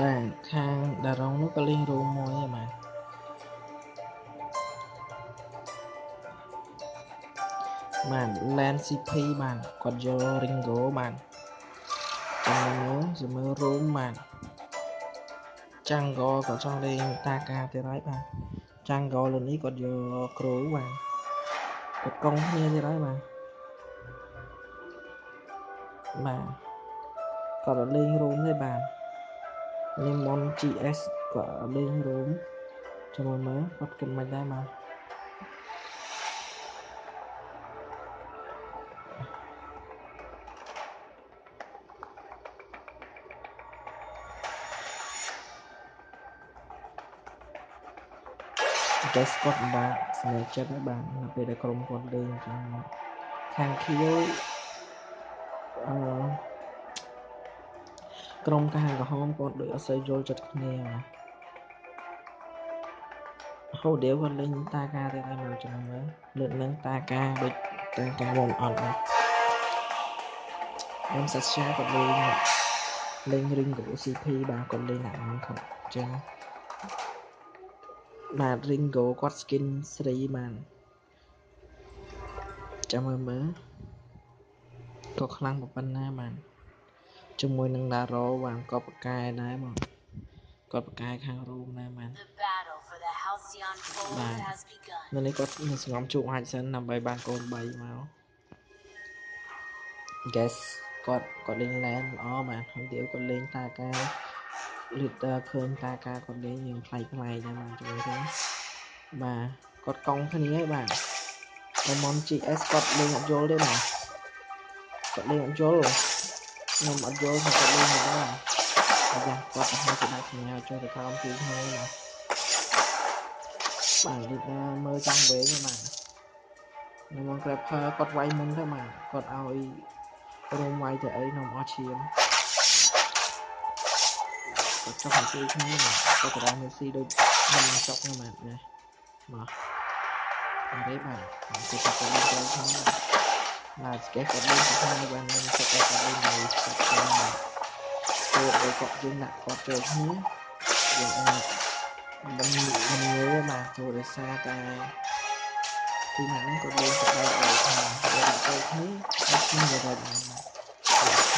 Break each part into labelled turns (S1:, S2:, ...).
S1: បាទខាងដារ៉ុងនោះក៏លេងរួមមួយដែរបាទបាទ Land CP បាទគាត់យក Ringo បាទចាំមើលចាំមើលរួមបាទចាំងកក៏ចង់លេងតាកាទៀតហើយបាទចាំងកលើនេះគាត់យកគ្រូបាទគាត់កង់គ្នាទៀតហើយបាទបាទគាត់លេងរួមទេបាទ លេង Mon GS គាត់លេងរួមចាំមើលគាត់គិតមិនដែរបាទ guess គាត់ពិបាកសម្រេចចិត្តហើយបាទនៅពេលដែលក្រុមគាត់លេងអញ្ចឹងខាងខៀវអឺ ក្រុមកាហាក្រហមគាត់ដូចអត់សូវយល់ចិត្តគ្នាហូដេវគាត់លេងតាការទៀតហើយមើលចាំមើលលើកនឹងតាការដូចតាការមកអត់បាទខ្ញុំសាស្ត្រាគាត់លេងលេង Ring Go CP បាទគាត់លេងដាក់ហ្នឹងគាត់អញ្ចឹងបាទ Ringo គាត់ skin ស្រីបានចាំមើលមើលក៏ខ្លាំងប៉ុណ្ណាបាន ជាមួយនឹង Daro បានក៏ប្រកែដែរបងគាត់ប្រកែខាងរូមដែរបានបាទនៅនេះគាត់នឹងសងំជួបអាចសិនដើម្បីបានកូន3មក guess គាត់គាត់លេង land ល្អបាទហើយទៀតគាត់លេងតាការ leader ឃើញតាការគាត់លេងយើងផ្លៃផ្លៃដែរបាទជួយទេបាទគាត់កង់គ្នាហើយបាទ Lemon GS គាត់លេងអត់យល់ទេបាទគាត់លេងអត់យល់ ខ្ញុំអត់យល់ថាគាត់លេងមិនដែរអាយ៉ាគាត់ទៅហើយដាក់សញ្ញាចូលទៅក្រោមទីហើយបាទបាទនេះមើលចាំងវែងបាទខ្ញុំមក grabber គាត់វាយមុនទៅបាទគាត់ឲ្យរោមវាយទៅអីខ្ញុំអស់ឈាមគាត់ចុះមកជួយគ្នាគាត់ក៏ដល់មេស៊ីដូចមិនចុកហ្នឹងបាទណាមកអរេបាទគាត់ទៅទៅទៅគ្នាបា ទស្កេតគាត់លេងទៅគ្នាបាននឹងគាត់គាត់លេងនៅគាត់ចូលមកចូលឲ្យគាត់យើងដាក់គាត់ចូលគ្នាយើងអាចមិនមិនងើបាទចូលដោយសារតែពីណាហ្នឹងគាត់លេងទៅដល់ឲ្យថាយើងចូលគ្នាអត់មានរត់ណា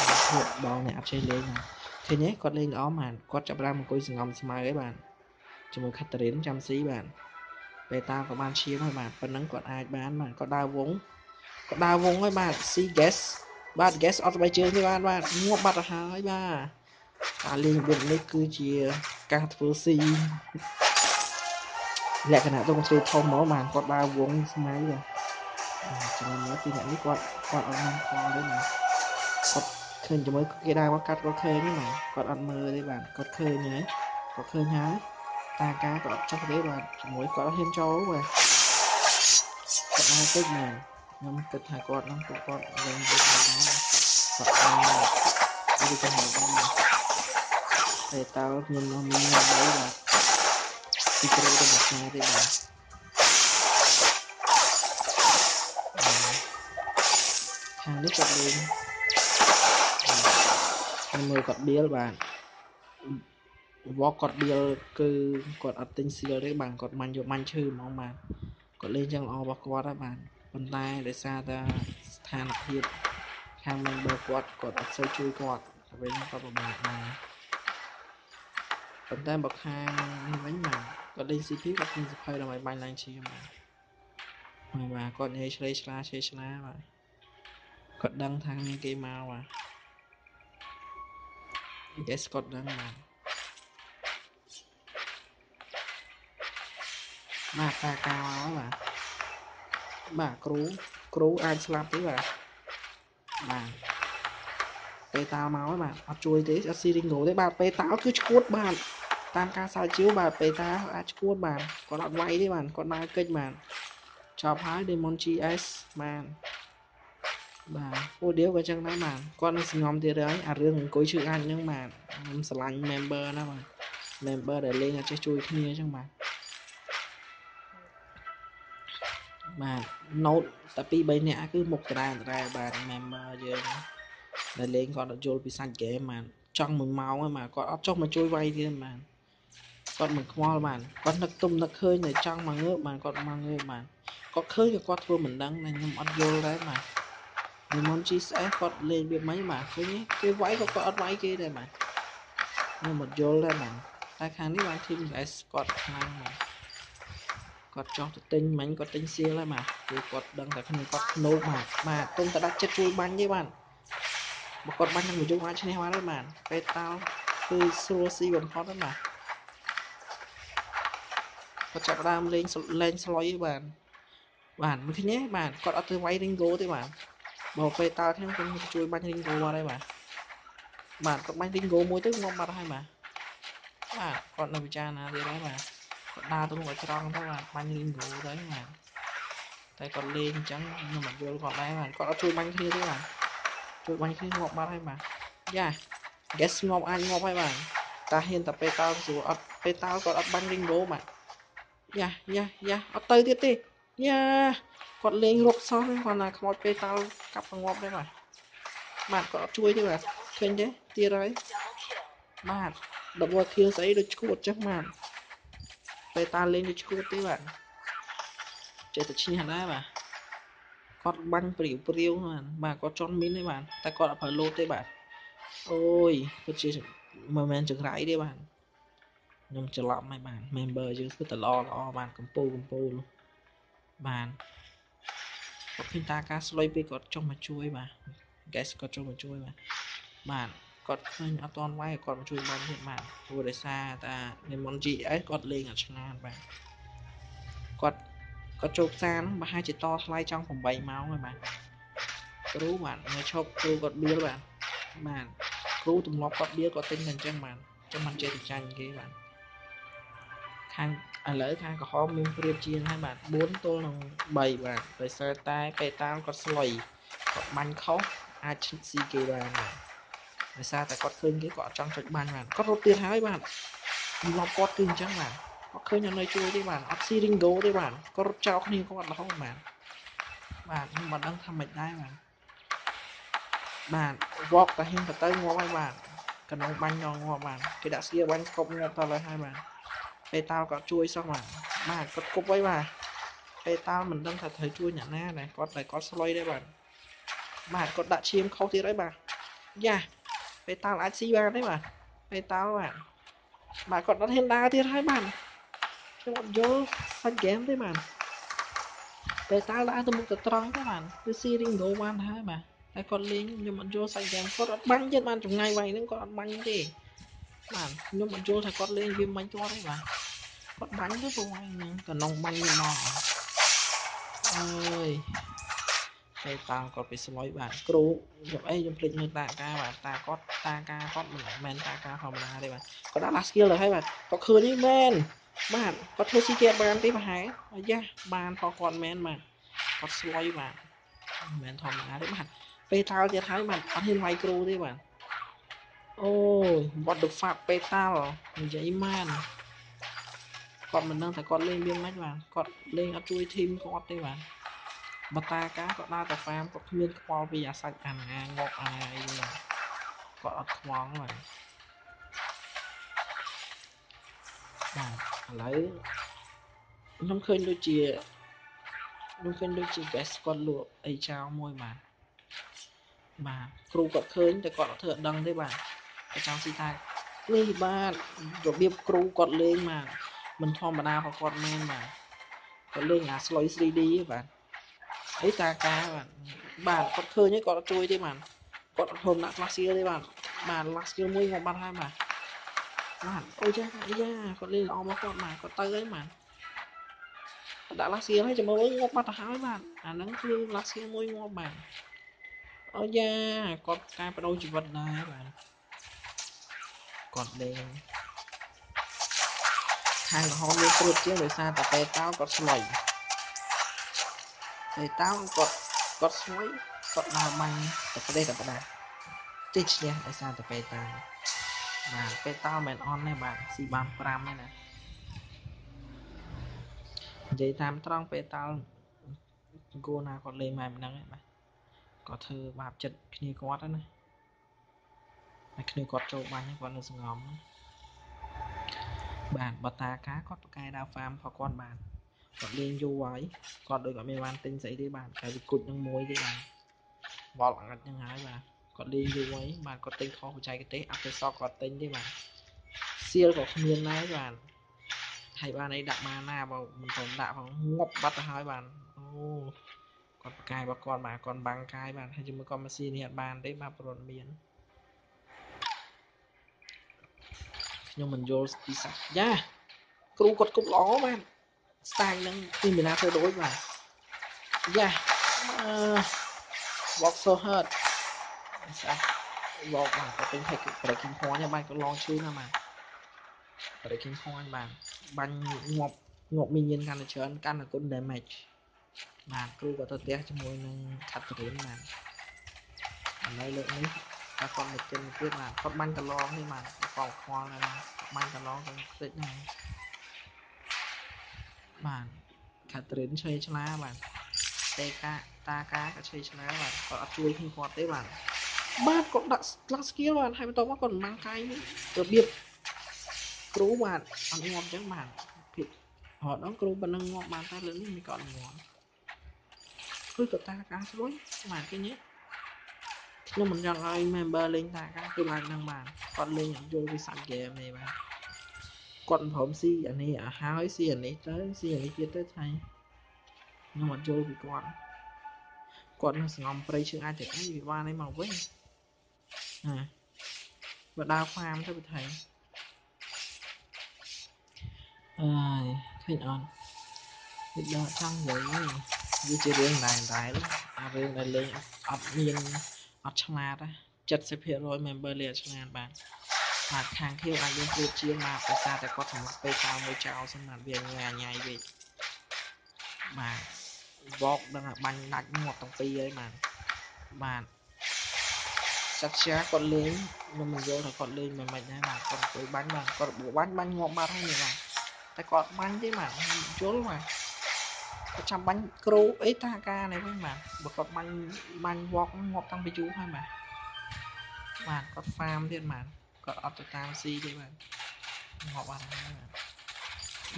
S1: បាទពួកបងអ្នកអត់ចេះលេងណាឃើញទេគាត់លេងល្អបានគាត់ចាប់បានអង្គុយសងំស្មៅឯបានជាមួយខាត់តារីនចាំស៊ីបានពេលតាក៏បានឈាមហើយបាទប៉ុណ្ណឹងគាត់អាចបានបាទគាត់ដើរវង គាត់ដើរវងហើយបាទ C guess បាទ guess អត់ស្បែកជើងទេបាទបាទងាប់បាត់ទៅហើយបាទការលេងរបៀបនេះគឺជាការធ្វើ C លក្ខណៈទ្រង់ទ្រាយធំមកបាទគាត់ដើរវងស្មៅបាទចំណុចនេះពីអ្នកនេះគាត់គាត់អត់មានខលទេបាទគាត់ឃើញជាមួយគេដើរមកកាត់គាត់ឃើញហ្នឹងគាត់អត់មើលទេបាទគាត់ឃើញហើយគាត់ឃើញហើយតាការគាត់អត់ចុះទេបាទជាមួយគាត់អត់ហ៊ានចូលបាទគាត់អាចតិចណា ខ្ញុំគិតថាគាត់ហ្នឹងពួកគាត់លេងវាមកគាត់អាចនិយាយទៅមកតែតើខ្ញុំមកមានអ្វីបាទទីគ្រូទៅមកស្នាទេបាទខាងនេះគាត់លេងខ្ញុំមើលគាត់បៀលបាទវ៉កគាត់បៀលគឺគាត់អត់ទិញសៀលទេបាទគាត់មិនយកមាញ់ឈឺហ្មងបាទគាត់លេងចឹងល្អរបស់គាត់ហើយបាទ ប៉ុន្តែដោយសារតែស្ថានភាពខាង member គាត់គាត់អត់សូវជួយគាត់ទៅវិញគាត់ពិបាកដែរប៉ុន្តែបើខាងនេះវិញបាទគាត់លេង CP គាត់ឃើញសភៅដើម្បីបាញ់ឡើងឈាមបាទបាទគាត់និយាយឆ្លេឆ្លាឆ្លេឆ្លាបាទគាត់ដឹងថាមានគេមកបាទ yes គាត់ដឹងបាទបាទតាកាមកបាទ បាទគ្រូគ្រូអាចស្លាប់ទេបាទបាទពេលតាមកហើយបាទអត់ជួយទេអត់ស៊ីរីងូទេបាទពេលតាគឺឈួតបាទតាមការសើជឿបាទពេលតាអាចឈួតបាទគាត់អត់វាយទេបាទគាត់ដើរកិច្ចបាទចប់ហើយ Demon GS បាទបាទពូដៀវក៏ចឹងដែរបាទគាត់នឹងសងំទៀតហើយអារឿងអង្គុយឈឺអាចហ្នឹងបាទខ្ញុំស្រឡាញ់ member ណាបាទ member ដែលលេងអត់ចេះជួយគ្នាអញ្ចឹងបាទ បាទ note តែ2 3នាក់គឺមុខដដែលដដែលបាទ member យើងដែលលេងគាត់អត់យល់ពីសាច់ game បាទចង់1ម៉ោងហើយបាទគាត់អត់ចុះមកជួយវាយទៀតបាទគាត់មិនខ្វល់បាទគាត់នឹកទុំនឹកឃើញតែចង់មកងើបបាទគាត់មកងើបបាទគាត់ឃើញក៏គាត់ធ្វើមិនដឹងតែខ្ញុំអត់យល់ដែរបាទនិមន្ត GSS គាត់លេងវាមិនបាទឃើញគេវាយក៏គាត់អត់វាយគេដែរបាទខ្ញុំអត់យល់ដែរបាទតែខាងនេះបាន team S គាត់ខ្លាំងបាទ គាត់ចោះទៅទិញមិញគាត់ទិញសៀលហើយបាទគឺគាត់ដឹងតែគ្នាគាត់ភ្នោកបាទបាទទុំតែដាក់ចិត្តជួយបាញ់ទេបាទបើគាត់បាញ់នឹងមួយយប់អាចឈ្នះបានទេបាទពេលតាល់គឺស្រួលស៊ីបំផុតហើយបាទគាត់ចាប់ដើមលេងលេងស្លុយបាទបាទមិនឃើញទេបាទគាត់អត់ទៅវាយ Ringo ទេបាទបើពេលតាល់ខ្ញុំខ្ញុំជួយបាញ់ Ringo បាត់ហើយបាទបាទគាត់បាញ់ Ringo មួយទៅងាប់បាត់ហើយបាទបាទគាត់នៅពិចារណាទៀតហើយបាទ គាត់ដើរទៅមុខឲ្យត្រង់ទៅបាទបាញ់ Ringo ទៅបាទតែគាត់លេងអញ្ចឹងខ្ញុំមិនយល់គាត់ដែរបាទគាត់អត់ជួយបាញ់គ្នាទេបាទជួយបាញ់គ្នាងាប់បាត់ហើយបាទយ៉ា guess ងាប់អាចងាប់ហើយបាទតាហ៊ានតែពេលតោស្រួលអត់ពេលតោគាត់អត់បាញ់ Ringo បាទយ៉ាយ៉ាយ៉ាអត់ទៅទៀតទេយ៉ាគាត់លេងរកសោះគាត់ណាខ្មោចពេលតោកា ពេលតាលេងដូចឈួតទេបាទចេះតែឈ្នះដែរបាទគាត់បាញ់ព្រាវព្រាវបាទបាទគាត់ចន់មីនទេបាទតែគាត់អត់ប្រើលោតទេបាទអូយគាត់ជាមិនមែនចង្រៃទេបាទខ្ញុំច្រឡំហើយបាទ member យើងគឺតល្អល្អបាទកំពូលកំពូលបាទគាត់ឃើញតាការស្លុយពេលគាត់ចុះមកជួយបាទ guys គាត់ចុះមកជួយបាទបាទ គាត់ឃើញអត់ទាន់វាយគាត់មកជួយបានទៀតបាទព្រោះដោយសារតា Lemon GS គាត់លេងអត់ឆ្ងាតបាទគាត់គាត់ចូលផ្សារហ្នឹងប្រហែលជាតថ្លៃចង់8ម៉ោងហើយបាទគ្រូបាទនៅឈប់គ្រូគាត់បៀលបាទបាទគ្រូទម្លាប់គាត់បៀលគាត់ទិញតែអញ្ចឹងបាទចាំមិនចេះទៅចាញ់គេបាទខាងឥឡូវខាងក្រហមមានព្រៀបជាងហើយបាទ4ទល់នឹង3បាទដោយសារតែពេលតាមគាត់ស្លុយគាត់បាញ់ខុសអាចឈិតស៊ីគេបានបាទ ដោយសារតែគាត់ឃើញគេគាត់អត់ចង់ចុចបាញ់បាទគាត់រត់ទៀតហើយបាទទម្លាប់គាត់គឺអញ្ចឹងបាទគាត់ឃើញនៅជួយទេបាទអត់ស៊ី Ringo ទេបាទគាត់រត់ចោលគ្នាគាត់រហូតបាទបាទខ្ញុំមិនដឹងថាម៉េចដែរបាទបាទវកតាហ៊ានទៅទៅងាប់ហើយបាទកណ្ដុងបាញ់ដល់ងាប់បាទគេដាក់ស្គៀបាញ់គប់ងាប់តលើហើយបាទពេលតាល់គាត់ជួយសោះបាទបាទគាត់គប់ហើយបាទពេលតាល់មិនដឹងថាត្រូវជួយអ្នកណាដែរគាត់តែគាត់ស្លុយដែរបាទបាទគាត់ដាក់ឈាមខុសទៀតហើយបាទយ៉ា ពេលតាល់អាចស៊ីបានទេបាទពេលតាល់បាទបាទគាត់អត់ហ៊ានដើរទៀតហើយបាទខ្ញុំអត់យល់សាច់ហ្គេមទេបាទពេលតាល់ដើរទៅមុខទៅត្រង់ទៅបាទគឺស៊ីរីងហ្គោបានហើយបាទតែគាត់លេងខ្ញុំអត់យល់សាច់ហ្គេមគាត់អត់បាញ់ទៀតបានចម្ងាយវាយហ្នឹងគាត់អត់បាញ់ទេបាទខ្ញុំអត់យល់ថាគាត់លេងវាមិនគាត់ទេបាទគាត់បាញ់ទៅព្រោះហ្នឹងកណ្ដុងបាញ់វាមកអើយ ពេលតាគាត់ទៅស្លុយបាទគ្រូខ្ញុំអីខ្ញុំភ្លេចមើលតាការបាទតាគាត់តាការគាត់មិនមែនតាការធម្មតាទេបាទគាត់ដាក់ last skill ទៅហើយបាទគាត់ឃើញនេះមែនបាទគាត់ធ្វើស៊ីគេបានទេប្រហែលអាយ៉ាបានផងគាត់មែនបាទគាត់ស្លុយបាទមិនមែនធម្មតាទេបាទពេលតាល់ទៀតហើយបាទអត់ហ៊ានវាយគ្រូទេបាទអូយ what the fuck ពេលតាល់និយាយម៉ានគាត់មិនដឹងថាគាត់លេងវាមិនបាទគាត់លេងអត់ជួយធីមគាត់ទេបាទ បតាការគាត់ដើរតែហ្វាមគាត់គ្មានខ្វល់ពីអាសាច់អាណាងប់អាណាអីទេគាត់អត់ខ្វល់បាទបាទឥឡូវខ្ញុំឃើញដូចជាខ្ញុំឃើញដូចជា guest គាត់លក់អីចោលមួយបាទបាទគ្រូគាត់ឃើញតែគាត់អត់ធ្វើអត់ដឹងទេបាទគាត់ចង់ស៊ីថានេះបាទរបៀបគ្រូគាត់លេងបាទមិនធម្មតាផងគាត់មែនបាទគាត់លេងអា slow 3D បាទ អីតាការបាទបាទគាត់ឃើញហើយគាត់អត់ជួយទេបាទគាត់អត់ហ៊ុនដាក់ class skill ទេបាទបាទ last skill មួយងាប់បាត់ហើយបាទបាទអូយ៉ាអាយ៉ាគាត់លេងល្អមកគាត់បាទគាត់ទៅហើយបាទគាត់ដាក់ last skill ហើយចាំមើលងាប់បាត់ទៅហើយបាទអាហ្នឹងគឺ last skill មួយងាប់បាទអូយ៉ាគាត់កែបដូរជីវិតដែរបាទគាត់លេងខាងក្រហមមានព្រួតជាងដោយសារតែពេលតោគាត់ស្លុយ ពេលតោគាត់គាត់ស្លុយគាត់ដើរបាញ់តែប្រទេសតែប្រដាតិចឈ្នះដោយសារតែពេលតោបាទពេលតោមិនអន់ទេបាទស៊ីបាន5ទេណានិយាយតាមត្រង់ពេលតោគួរណាគាត់លេងម៉ែម្ដងឯងបាទគាត់ធ្វើបាបចិត្តគ្នាគាត់ណាតែគ្នាគាត់ចូលបាញ់គាត់នៅសងំបាទបតាការគាត់ប្រកែដើរហ្វាមផងគាត់បាទ គាត់លេងយូរហើយគាត់ដូចគាត់មានបានទិញស្អីទេបាទតែវាគុជនឹងមួយទេបាទវល់អាចហ្នឹងហើយបាទគាត់លេងយូរហើយបាទគាត់ទិញខុសបច្ចេកទេសអភិសកគាត់ទិញទេបាទសៀលក៏គ្មានដែរបាទហើយបានអីដាក់មកណាបើមិនព្រមដាក់ផងងប់បាត់ទៅហើយបាទអូគាត់ប្រកាយរបស់គាត់បាទគាត់បាំងកាយបាទហើយជាមួយគាត់មកស៊ីនេះអត់បានទេបាទប្រត់មានខ្ញុំមិនយល់ពីសាច់យ៉ាគ្រូគាត់គប់ល្អបាទ ស្តាយនឹងពីមីណាធ្វើដូចបាទយ៉ាអឺ walk so hard ស្អាត walk បាទគាត់ពេញ breaking point បាទគាត់ឡងឈឺណាបាទ breaking point បាទបាញ់ងាប់ងាប់មីញៀនកាន់តែច្រើនកាន់តែគុណ damage បាទគ្រូក៏ទៅផ្ទះជាមួយនឹង Catherine បាទឥឡូវលើកនេះតែគាត់មកចិនទៀតបាទគាត់បាញ់កន្លងនេះបាទគាត់ខ្វល់ដែរបាទបាញ់កន្លងទៅខ្ទេចដែរ បាទ Catherine ឆ្វេងឆ្លាបាទទេកាតាកាក៏ឆ្វេងឆ្លាបាទគាត់អត់ជួយគ្នាគាត់ទេបាទបាទគាត់ដាក់ class skill បាទហើយបន្ទាប់មកគាត់មិនបានកាយរបៀបគ្រូបាទអត់ងាប់អញ្ចឹងបាទភាពរហូតដល់គ្រូប៉ុណ្ណឹងងាប់បានតែលើនេះមិនគាត់ងាប់គឺគាត់តាកាស្រួយបាទឃើញទេខ្ញុំមិនចង់ឲ្យ member លេងតាកាគឺឡើងនឹងបានគាត់លេងអត់យល់ពីសាច់ game នេះបាទ គាត់មិនព្រមស៊ីអានេះឲ្យហើយស៊ីអានេះទៅស៊ីអានេះទៀតទៅថៃខ្ញុំអត់យល់ពីគាត់គាត់នឹងសងំព្រៃជើងអាចទៅអីវាបានអីមកវិញណាបើដើរហ្វាមទៅប្រថៃអើយឃើញអត់វាដល់ចង់និយាយវាជារឿងដែរដែរអារឿងដែលលេងអត់មានអត់ឆ្លាត70% member លេងអត់ឆ្លាតបាទ បាទខាងខៀវអាចលេងព្រួតជាងបាទដោយសារតែគាត់សម្រាប់ពេលកៅមួយចោលសម្រាប់វាញ៉ាញ៉ៃវិញបាទវកដឹងថាបាញ់ដាច់ងាប់ទាំងពីរហើយបាទបាទសាច់ជាគាត់លេងខ្ញុំមិនយល់ថាគាត់លេងមិនម៉េចដែរបាទគាត់អង្គុយបាញ់បាទគាត់របួសបាញ់បាញ់ងាប់បាត់ហើយនេះបាទតែគាត់បាញ់ទេបាទខ្ញុំយល់បាទគាត់ចាំបាញ់គ្រូអីតាការនេះវិញបាទបើគាត់បាញ់បាញ់វកងាប់តាំងពីយូរហើយបាទបាទគាត់ហ្វាមទៀតបាទ គាត់អត់ទៅតាមស៊ីទេបាទងាប់បាត់ហើយបាទ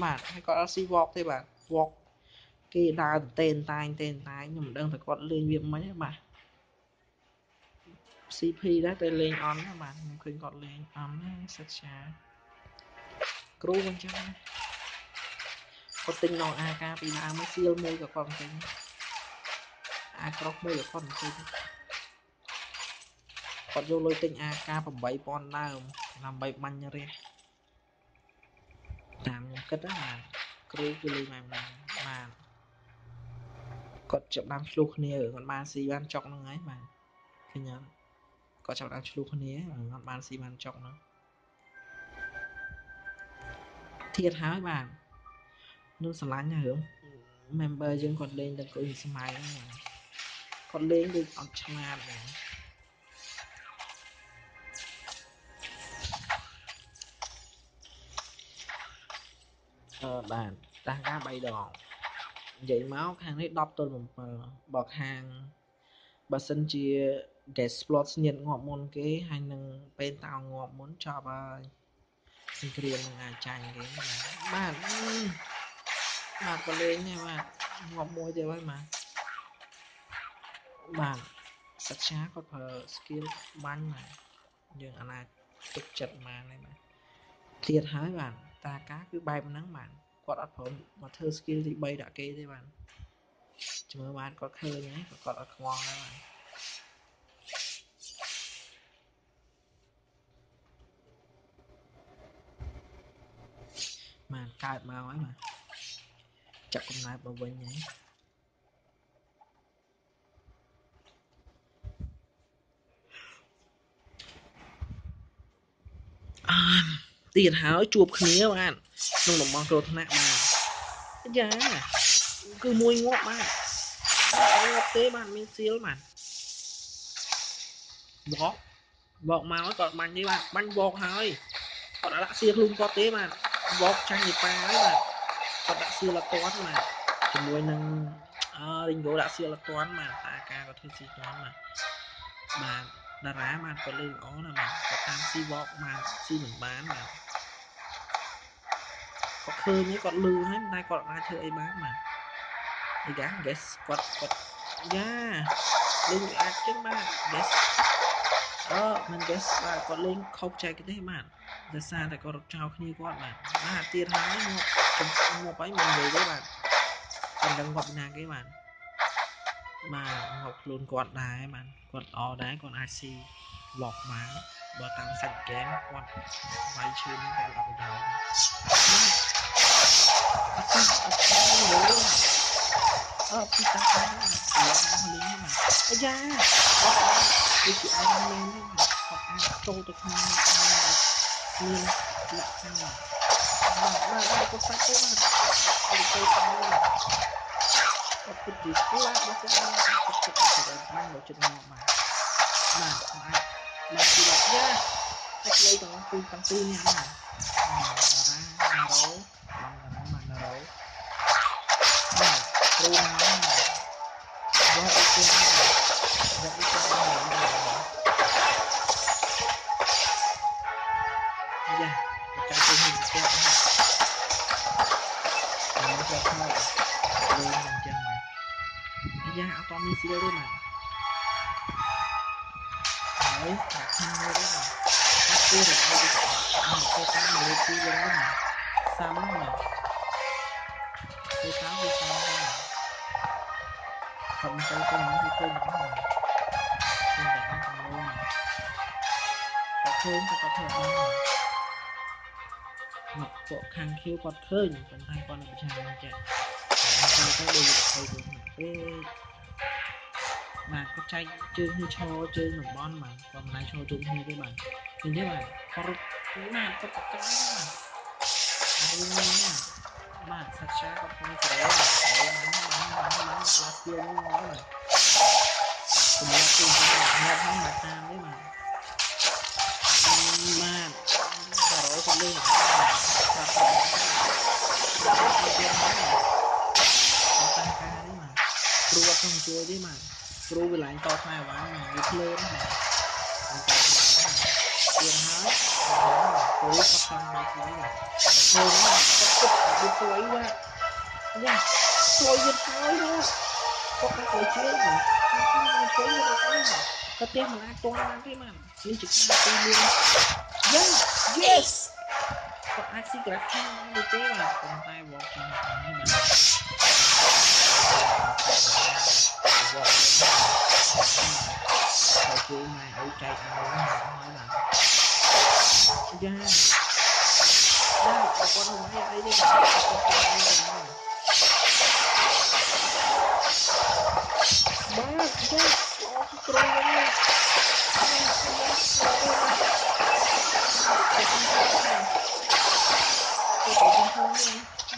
S1: បាទហើយគាត់អត់ស៊ីវកទេបាទវកគេដើរតេនតាញតេនតាញខ្ញុំមិនដឹងថាគាត់លេងវាមិនទេបាទ CP ដែរតែលេងអន់បាទខ្ញុំឃើញគាត់លេងអន់ណាសិក្សាគ្រូអញ្ចឹងគាត់ទិញនៅអាការពីដើមមកសៀលមួយក៏គាត់ទិញអាក្រោះមួយក៏គាត់ទិញ គាត់យកលុយទិញអាការ8000ដើមដើម្បីបាញ់រះតាមខ្ញុំគិតណាគ្រូគឺលេងម៉ែម៉ាបាទគាត់ចាប់ដើមឆ្លោះគ្នាគាត់បានស៊ីបានចុកហ្នឹងហើយបាទឃើញអត់គាត់ចាប់ដើមឆ្លោះគ្នាគាត់បានស៊ីបានចុកហ្នឹងធៀបហើយបាទនឹងស្រឡាញ់រឿង member យើងគាត់លេងតែគុយស្មៃហ្នឹងគាត់លេងដូចអត់ឆ្លាតហ្នឹង បាទតាំងការ3ដងនិយាយមកខាងនេះ10ទល់7បើខាងបើសិនជា gas plot ស្ញៀតងាប់មុនគេហើយនឹងពេលតោងាប់មុនចប់ហើយសង្គ្រាមនឹងអាចចាញ់គេបាទបាទបាទក៏លេងនេះបាទងាប់មួយទៀតហើយបាទបាទសិក្សាគាត់ប្រើ skill បាញ់បាទយើងអាណាទុកចិត្តបានហើយបាទឃ្លាតហើយបាទ តាការគឺបែបហ្នឹងបាទគាត់អត់ព្រមមកធ្វើ skill ទី3ដាក់គេទេបាទជំរឿបានគាត់ឃើញហើយគាត់អត់ខ្វល់ដែរបាទបានកើតមកហើយបាទចាប់កំណើតមកវិញហើយអឺ ទៀតហើយជួបគ្នាបាទក្នុងតំបន់គ្រោះថ្នាក់បាទយ៉ាគឺមួយងាប់បាទងាប់ទេបាទមានសៀលបាទវកវកមកគាត់បាញ់ទេបាទបាញ់វកហើយគាត់ដាក់សៀលខ្លួនគាត់ទេបាទវកចាញ់ពីប៉ាហើយបាទគាត់ដាក់សៀលអត់ទាន់បាទជាមួយនឹងអឺរីងហ្គោដាក់សៀលអត់ទាន់បាទតាការគាត់ធ្វើស៊ីទាន់បាទបាទ តារាបាទគាត់លេងល្អណាស់បាទគាត់តាមស៊ីវកបានស៊ីមិនបានបាទគាត់ឃើញគាត់លឺហើយតែគាត់អាចធ្វើអីបានបាទអីកា guess គាត់គាត់យ៉ាលេងអាចចឹងបាទ guess អឺមិន guess បាទគាត់លេងខុសចែកទេបាទដោយសារតែគាត់រត់ចោលគ្នាគាត់បាទបាទទៀតហើយមកមកហើយមិននិយាយទេបាទមិនដឹងគាត់ណាគេបាទ បាទមកខ្លួនគាត់ដែរបាទគាត់អដែរគាត់អាចស៊ីឡុកបានបើតាមសាច់ហ្គេមគាត់វាយឈឺនឹងគាត់អត់ប្រយោជន៍បាទអត់ទេអត់ទេអឺពីតាខាងឡុកមកលេងបាទអាយ៉ាអត់ដូចជាអត់មានទេបាទគាត់អាចចូលទៅក្នុងមានលក្ខណៈបាទបាទបាទគាត់សាច់ទៅបាទអត់ទៅតាម គាត់ពិតជាស្លាប់របស់គាត់បានគាត់ចិត្តចិត្តបានមកចិត្តមកបានបាទអាចមកពីឡាយ៉ាតែលេទាំងពីរទាំងពីរនេះណាតារាណារ៉ូបានតារាបានណារ៉ូបាទគ្រូណាយកអ៊ី អត់តមានស៊ីលទេបាទហើយតែខាងនេះទេបាទអត់ពីររបស់ទេបាទទៅតាមលើទីវិញណាសាំណាទៅតាមវាសាំណាខ្ញុំទៅទៅនេះទៅណាខ្ញុំតែអាចទៅណាតែឃើញគាត់ធ្វើបានមកពួកខាង Q គាត់ឃើញប៉ុន្តែគាត់នឹងប្រឆាំងនឹងចាក់ទៅទៅដូចទៅទៅពេក បាទគាត់ចែកជើងនេះឈរជើងតំបន់បាទគាត់មិនដែរឈរជុំគ្នាទេបាទឃើញទេបាទគាត់ណាគាត់ប្រកាសបាទរឿងនេះណាបាទសាច់ឆាគាត់ផងស្រែបាទស្រែបានបានបានបានស្លាប់ទៀងហ្នឹងមកបាទសម្រាប់ទីនេះមកហ្នឹងមកតាមទេបាទបាទសារ៉ូគាត់លេងបាទស្រាប់បាទគ្រូអត់ចង់ជួយទេបាទ គ្រូវាឡើងតខ្សែអវ៉ាន់វាភ្លើនបាទហ្នឹងតែទៀតហើយគ្រូគាត់ចង់មកជួយបាទឃើញបាទគាត់គិតវាជួយបាទយ៉ាជួយវាហើយបាទគាត់ក៏ជួយជួយបាទគាត់ជួយវាទៅបាទគាត់ទេមិនអាចទាន់បានទេបាទនេះជាការទីលឿនយ៉ា yes គាត់អាចស៊ីក្រាស់ខាងបានទេបាទប៉ុន្តែវ៉កខាងនេះបាទហើយជួយម៉ែអីចែកឲ្យហើយបាទ យ៉ាយ៉ាអរគុណម៉ែអីនេះបាទអរគុណម៉ែបាទយ៉ាអរគុណគ្រូវិញបា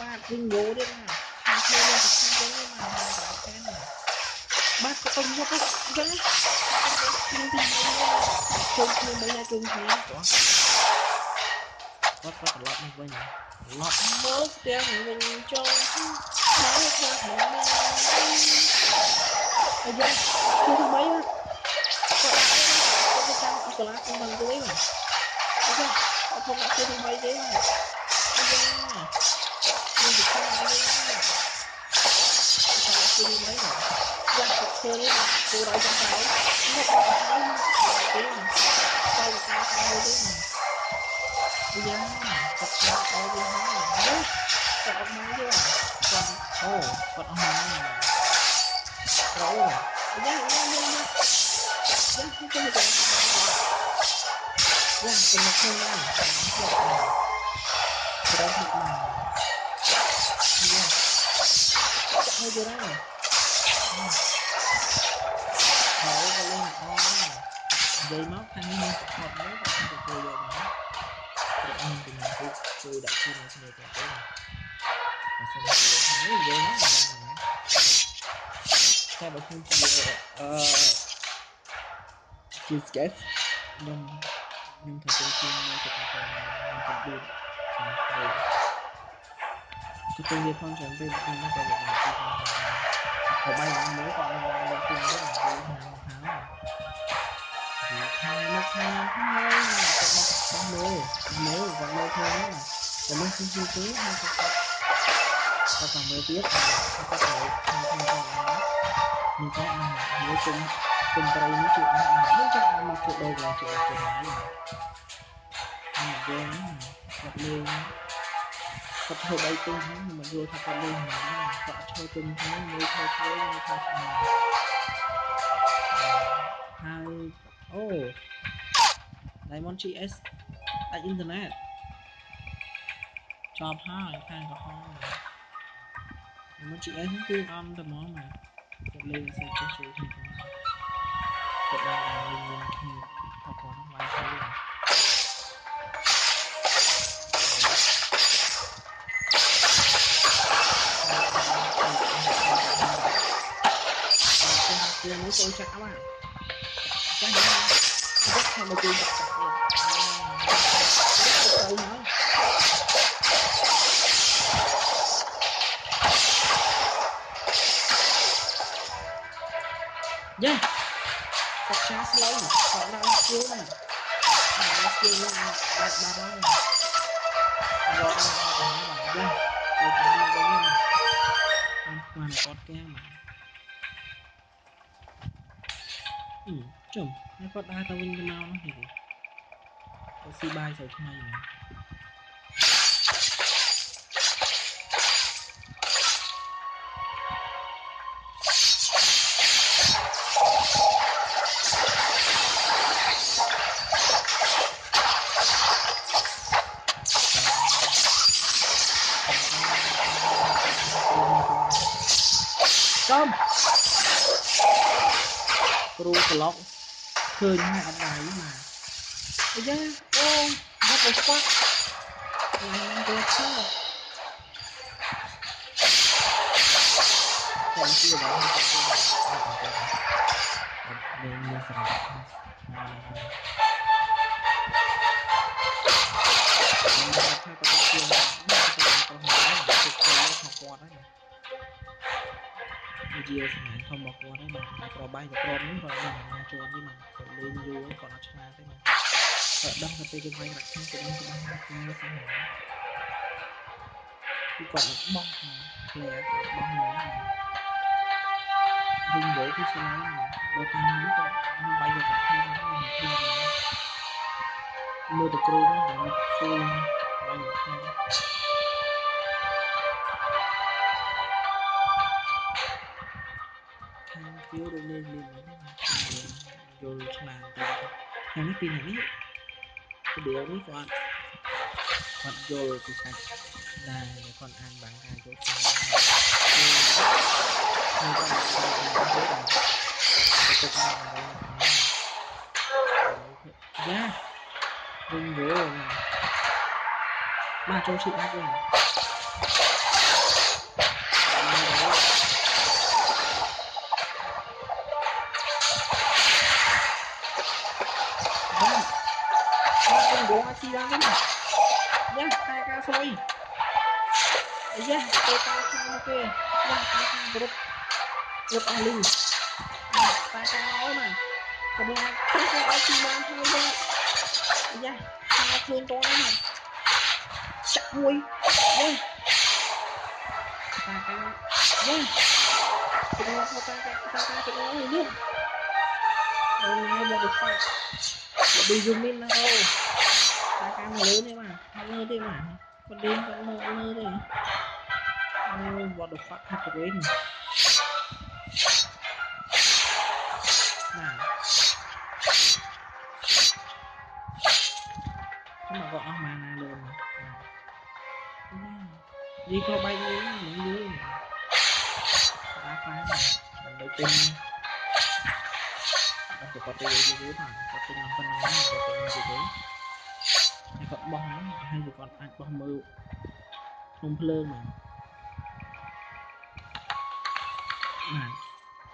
S1: ទវិញងោទៀតបាទខាងខ្លួននេះខាងវិញបាទបាទ បាទក៏ទៅយកទៅអញ្ចឹងជុំពីជុំគ្នាមិនណាជុំគ្នាគាត់គាត់គាត់ត្រឡប់មកវិញត្រឡប់មកផ្ទះវិញចង់ហើយខ្លះហ្នឹងហើយយកគឺថ្មីគាត់គាត់ទៅចាំអកលាខ្ញុំបានទៅវិញអញ្ចឹងអត់ធំដាក់គឺថ្មីទេហើយអញ្ចឹងនេះគឺខាងនេះខាងគឺថ្មីហ្នឹង យ៉ាគាត់ធ្វើនេះគូរឲ្យចាំក្រោយនេះគាត់ទៅហើយទេទៅការខាងមួយទេយ៉ាគាត់ឆ្លាតឲ្យវាហើយនេះគាត់អត់មកទេគាត់អូគាត់អស់មកក្រោយយ៉ាយ៉ាយ៉ាយ៉ាយ៉ាគឺទៅទៅយ៉ាគឺមកខ្លួនណាគាត់ត្រូវមកយ៉ាចាក់ឲ្យយល់ហើយហើយ ក៏លេងល្អនិយាយមកខាងនេះមាន support នេះបើខ្ញុំទទួលយកមកព្រោះខ្ញុំជំនាញគឺជួយដាក់ខ្លួនគ្នាទៅទៅបើសិនជាខាងនេះនិយាយមកមិនបានណាតែបើខ្ញុំជាអឺជា sketch ខ្ញុំខ្ញុំទទួ លខ្លួនមកទៅតាមខ្ញុំកំដួលខាងទៅទទួលយកផងច្រើនពេកខ្ញុំទៅយកមកទីខាងហើយបាយឡើងមើលគាត់នឹងឡើងមកខ្លួនទៅនិយាយណាមកហើយនិយាយខាងមកខាងហើយមើ hai oh diamond gs tại internet job hai hai có hai diamond gs cũng cứ ăn tầm món mà tập lên sẽ chiến sĩ thì có tập đây là mình mình thì học còn không ai thấy rồi Hãy subscribe cho kênh Ghiền Mì Gõ Để không bỏ lỡ những video hấp dẫn គាត់ថាមកជួយចាក់ចាក់ទៀតទៅហើយយ៉ាគាត់ឆាស្លូវគាត់ឡើងស្គៀវណាឡើងស្គៀវនេះ ចបាត់ហើយយកមកទៅយ៉ាទៅតាមមកវិញណាតាមស្មានគាត់កៀងមកចុំហើយគាត់ដើរទៅវិញទៅមកនោះទេគាត់ស៊ីបាយស្រូវថ្មីណាចំគ្រូប្លុកឃើញហើយអត់ដៃមកអាយ៉ាអូ what the fuck ឡើងទៅឈើតែជាដល់ទៅទៅអត់មានមានសារៈខ្ញុំថាគាត់ទៅជាងមកទៅប្រហែលទៅ ទៅរបស់គាត់ហើយវាជាសម្ងាញ់ធំរបស់គាត់ហ្នឹងបាទប្របាយទៅក្រុមនេះគាត់មិនណាចូ លនេះមកគាត់លេងយូរគាត់អត់ឆ្លាតទេបាទគាត់ដឹងថាពេលគេវាយរកខាងគាត់ដឹងច្បាស់ថាគេសម្ងាញ់គឺគាត់នឹងបោះថា player គាត់បោះមកវិញវល់គឺស្លាយបើតាមនេះគាត់មិនបាយរកខាងហ្នឹងមិនឃើញមើលទៅគ្រូហ្នឹងគាត់ហ្វូលបាយរកខាង ហើយនេះពីនេះវីដេអូនេះគាត់គាត់យល់ពីសាច់ដែលគាត់អានបានការយល់ឆ្លាតគឺគាត់គាត់គាត់ ស៊ីឡើងវិញយ៉ាតែការស្លុយយ៉ាទៅតាមខាងមកគេយ៉ាតាមខាងគ្រប់គ្រប់អស់លីតែការអើមកកម្លាំងព្រឹកឲ្យស៊ីបានហើយវិញយ៉ាខាងឃើញតោះមកចាក់មួយយ៉ាតែការយ៉ាកម្លាំងមកតែការតែការកម្លាំងនេះអូនមកមកទៅ What do you mean now? តាកាមកលើនេះបាទអត់លើទេបាទគាត់លេងគាត់មើលអត់លើទេអូ what the fuck happened បាទខ្ញុំក៏អស់មកណាលើមកយីក៏បែកលេងនឹងលឿនអាខ្លាំងដើម្បីទិញអត់ទៅគាត់ទៅយូ រៗបាទគាត់ទិញឡើងប៉ុណ្ណឹងគាត់ទិញយូរៗគាត់បោះហ្នឹងហើយគាត់អាចបោះមើលក្នុងភ្លើងបានបាទ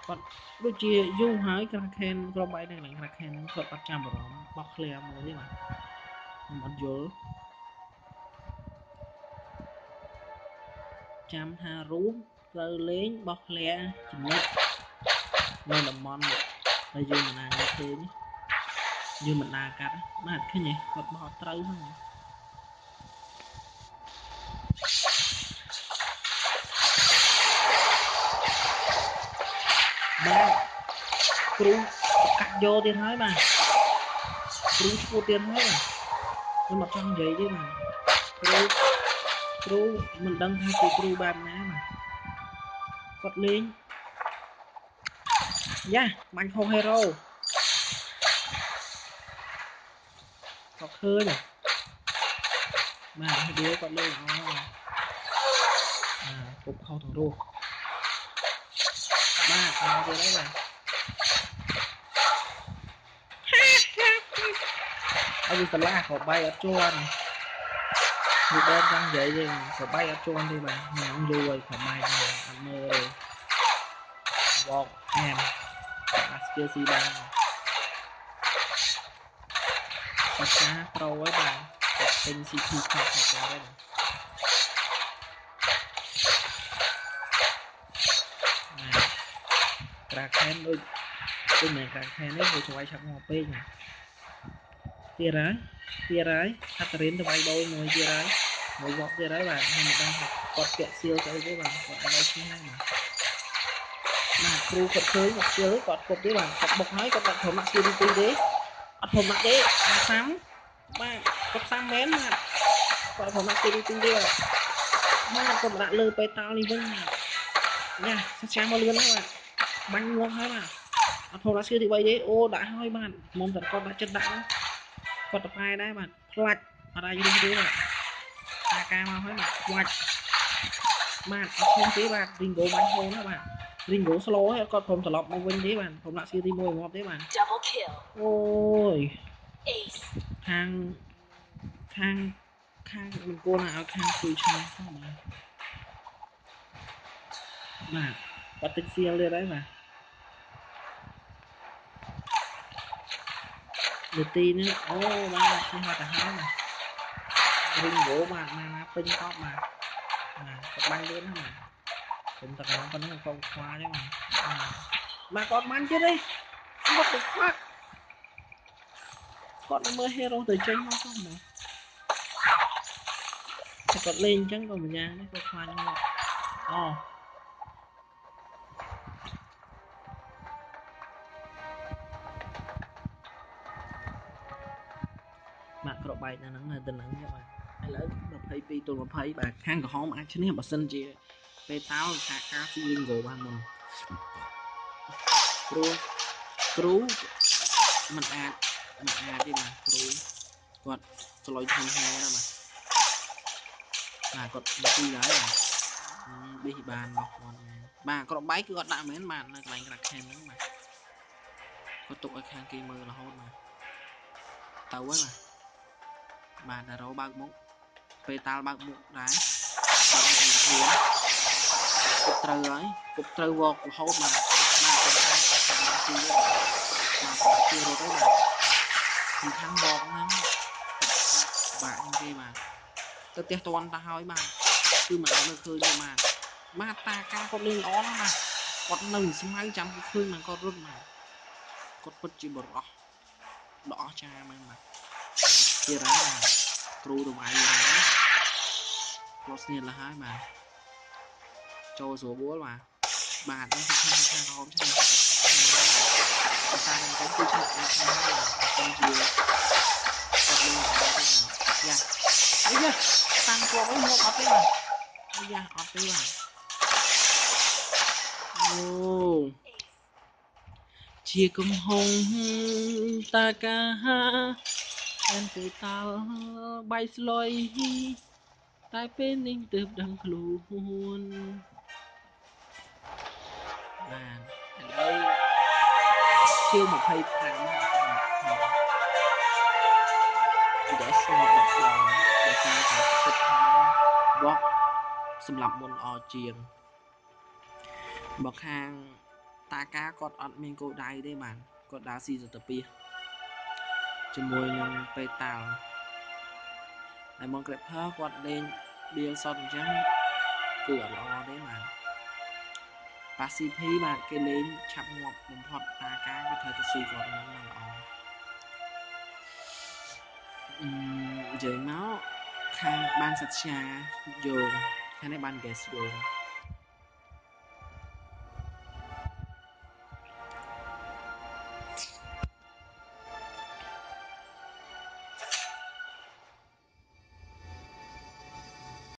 S1: គាត់ដូចជាយូរហើយក្រាខេនក្របបែកនៅកន្លែងក្រាខេនហ្នឹងគាត់អត់ចាំអារម្មណ៍បោះឃ្លាមើលទេបាទខ្ញុំអត់យល់ចាំថារូបត្រូវលេងបោះឃ្លាចំណុចនៅតំបន់ដែលយើងមិនអាចឃើញ យើងមិនដើរកាត់បាទឃើញទេគាត់បោះត្រូវហ្នឹងបាទគ្រូកាត់យកទៀតហើយបាទគ្រូឈួតទៀតហើយបាទខ្ញុំអត់ចង់និយាយទេបាទគ្រូគ្រូមិនដឹងថាជាគ្រូបែបណាបាទគាត់លេងយ៉ាបាញ់ខុសហេរ៉ូ គាត់ឃើញបាទហេរ៉ូគាត់លេងអូអាគប់ខុសទាំងរស់បាទអត់ទៀតហើយបាទអត់វាឆ្លាស់ក៏បាយអត់ជន់វាបែបចង់និយាយទេក៏បាយអត់ជន់ទេបាទខ្ញុំយូរហើយក៏បាយអត់មើលទេវកអែមអាស្គីស៊ីបានភាសា ប្រូហើយបាទពេញ CP ខាត់ខាត់ហើយបាទក្រាខែនដូចដូចមិនក្រាខែនទេវាច្រវាយឆាប់មកពេកទៀតហើយទៀតហើយខាត់រៀនទៅវាយដូរមួយទៀតហើយមួយវកទៀតហើយបាទខ្ញុំមិនដឹងថាគាត់ពាក់សៀលទៅទេបាទគាត់ឲ្យឈ្នះហ្នឹងបាទបាទគ្រូគាត់ឃើញគាត់ជឿគាត់គប់ទេបាទគាត់បុកហើយគាត់ដាក់ប្រមាក់ជាទី2ទេ អត់ប្រមាក់ទេអាសាំបាទគាត់សាំមែនបាទគាត់ប្រមាក់ជាទី2ទេបាទបាទគាត់ដាក់លើបេតាល់នេះវិញបាទយ៉ាសាចាំមកលឿនហ្នឹងបាទបាញ់ងាប់ហើយបាទអត់ប្រមាក់ជាទី3ទេអូដាក់ហើយបាទមុំតែគាត់ដាក់ចិត្តដាក់ហ្នឹងគាត់ទៅប៉ែដែរបាទផ្លាច់អត់អាចរុំទេបាទតាការមកហើយបាទខ្វាច់បាទអត់ឈ្នះទេបាទរីងហ្គោបាញ់ហូនណាបាទ រីងហ្គោ slow ហើយគាត់ព្រមត្រឡប់មកវិញទេបាទព្រមដាក់ស៊ីទី1ងាប់ទេបាទ
S2: Double kill.
S1: អូយ
S2: Ace.
S1: ខាងខាងខាងមិនគួរណាឲ្យខាងជួយឈ្នះសោះបាទបាទបាត់ទឹកសៀលទៀតហើយបាទនាទីនេះអូបាទឈ្នះបាត់ទៅហើយបាទរីងហ្គោបាទណាណាពេញកប់បាទបាទគាត់បាញ់លឿនណាស់បាទ ខ្ញុំតែកន្លងប៉ុណ្ណឹងកុំខ្វល់ទេបាទបាទគាត់បាញ់ទៀតទេ What the fuck គាត់នៅមើល hero ទៅចេញមកផងមកតែគាត់លេងអញ្ចឹងក៏ម្យ៉ាងដែរគាត់ខ្លាចមកអូម៉ាក់ក្របបែកនៅហ្នឹងនៅទៅហ្នឹងទេបាទឥឡូវ22ទល់20បាទខាងក្រហមអាចឈ្នះបើសិនជា ទេថាសហការពី Lingo បានមុនព្រោះគ្រូមិនអាចមិនអាចទេបាទគ្រូគាត់ឆ្លុយធំហែណាបាទបាទគាត់និយាយដែរបាទនេះបានរបស់គាត់បាទក្របបែកគឺគាត់ដាក់មែនបាទនៅកន្លែងក្រាក់ខែនហ្នឹងបាទគាត់ទុកឲ្យខាងគេមើលរហូតបាទទៅហើយបាទបាទតារោបើកមុខពេលតាល់បើកមុខដែរបើកមុខខ្លួន គប់ត្រូវហើយគប់ត្រូវវករហូតបាទបាទគាត់អាចទីបាទទីរត់ហើយបាទសំខាន់បងហ្នឹងបាទហ្នឹងទេបាទទៅផ្ទះតន់ទៅហើយបាទគឺមិនអាចមើលឃើញទេបាទបាទតាការគាត់លេងល្អណាស់បាទគាត់នៅស្មៅចាំគាត់ឃើញមកគាត់រត់មកគាត់ពិតជាបរោះដ៏អស្ចារ្យមែនបាទជារ៉ាបាទគ្រូរវាយហ្នឹងគាត់ស្នៀតលះហើយបាទ ចូលស្រួលបួលបាទបាទហ្នឹងគឺខាងខាងហោមឆ្នេះភាសាហ្នឹងទៅគឺឆ្នេះខាងហ្នឹងបាទខ្ញុំជាគាត់លេងអត់ទេយ៉ាអាយ៉ាតាំងគាត់វិញមកអត់ទេបាទអាយ៉ាអត់ទេបាទអូជាកំហុងតាកាអែនទៅតើបាយស្លុយតែពេលនេះទើបដឹងខ្លួន បាទឥឡូវជា25ហើយដែលស្នូដល់ដល់ដោយសារតែគិតថាបោះសម្រាប់មុនល្អជាងបើខាងតាការគាត់អត់មានគោលដៅទេបាទគាត់ដើរស៊ីសតពីជាមួយនឹងពេតាល់ហើយមក Grabber គាត់លេង deal shot អញ្ចឹងគឺអត់ល្អទេបា ប៉ាស៊ីភីបាទគេលេងឆាប់ងាប់បំផុតតាការវាត្រូវតែស៊ីគាត់ហ្នឹងមិនល្អអឺនិយាយមកខាងបានសិក្សាយោងខាងនេះបាន guess យោង